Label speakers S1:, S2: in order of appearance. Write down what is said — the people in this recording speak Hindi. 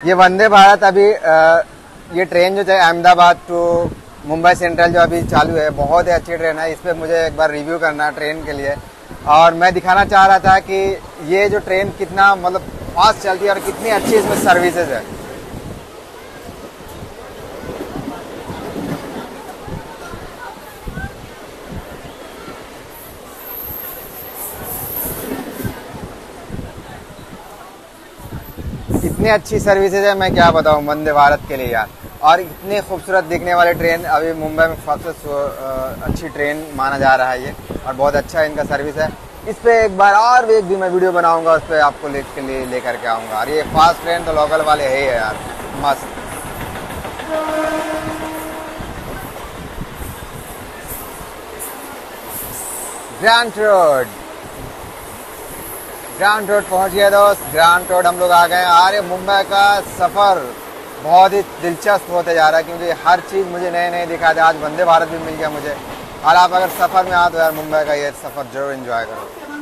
S1: ये वंदे भारत अभी ये ट्रेन जो है अहमदाबाद टू मुंबई सेंट्रल जो अभी चालू है, बहुत ही अच्छी ट्रेन है। इस पर मुझे एक बार रिव्यू करना है ट्रेन के लिए। और मैं दिखाना चाह रहा था कि ये जो ट्रेन कितना मतलब फास्ट चलती है और कितनी अच्छी इसमें सर्विसेज़ है। इतनी अच्छी सर्विसेज़ है, मैं क्या बताऊँ, वंदे भारत के लिए यार। और इतनी खूबसूरत दिखने वाली ट्रेन, अभी मुंबई में सबसे अच्छी ट्रेन माना जा रहा है ये, और बहुत अच्छा इनका सर्विस है। इस पर एक बार और भी एक भी मैं वीडियो बनाऊँगा, उस पर आपको ले, के लिए लेकर के आऊँगा। और ये फास्ट ट्रेन तो लोकल वाले है ही है यार, मस्त। Grant road. ग्रांट रोड पहुँच गया दोस्त। ग्रांड रोड हम लोग आ गए अरे मुंबई का सफ़र बहुत ही दिलचस्प होते जा रहा है क्योंकि हर चीज़ मुझे नए नए दिखा दे। आज वंदे भारत भी मिल गया मुझे। और आप अगर सफ़र में आओ तो यार मुंबई का ये सफ़र ज़रूर इन्जॉय करो।